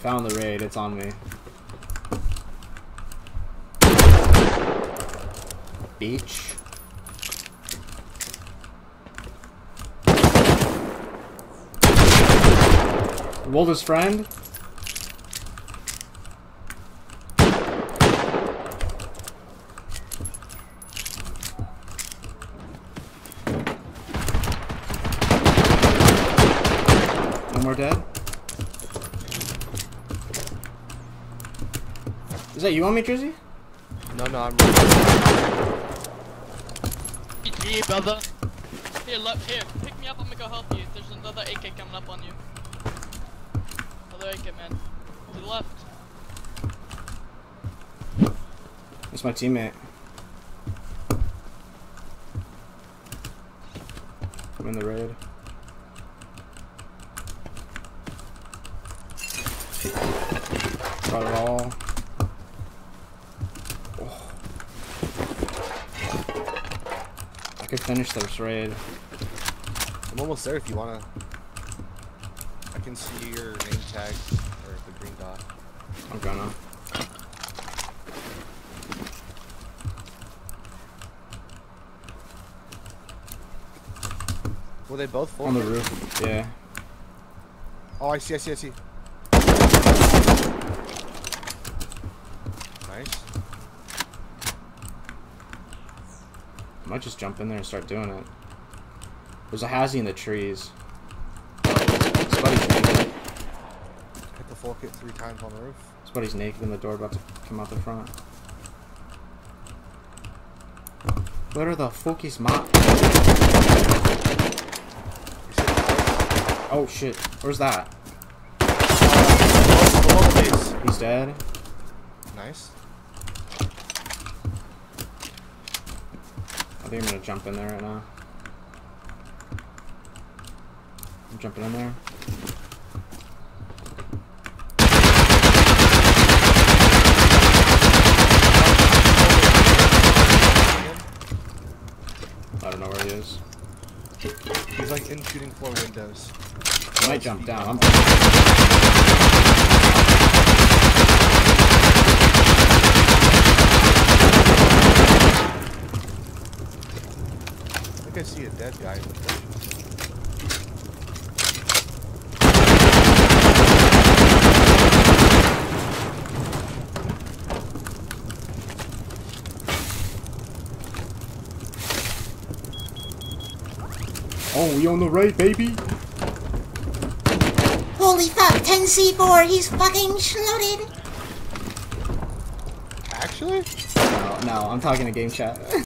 found the raid. It's on me. Beach. Wolder's friend. One more dead. Is that you on me, Drizzy? No, no, I'm. GG, brother. Here, look, here, pick me up, I'm gonna go help you. There's another AK coming up on you. Another AK, man. To the left. It's my teammate. I'm in the raid. Got it all. Oh. I could finish this raid. I'm almost there if you wanna. I can see your name tag or the green dot. I'm gonna. Were they both full? On the roof. Yeah. Oh, I see, I see, I see. Nice. I might just jump in there and start doing it. There's a hazy in the trees. Somebody's naked. Hit the full kit three times on the roof. Somebody's naked in the door about to come out the front. Where are the fuck is my... You see the Oh shit. Where's that? house? Below the base. He's dead. Nice. Think I'm gonna jump in there right now. I'm jumping in there. I don't know where he is. He's like in shooting floor windows. I might jump down. I'm think I see a dead guy. in the bushes. Oh, we on the right, baby. Holy fuck, 10C4, he's fucking loaded. Actually? No, no, I'm talking to game chat.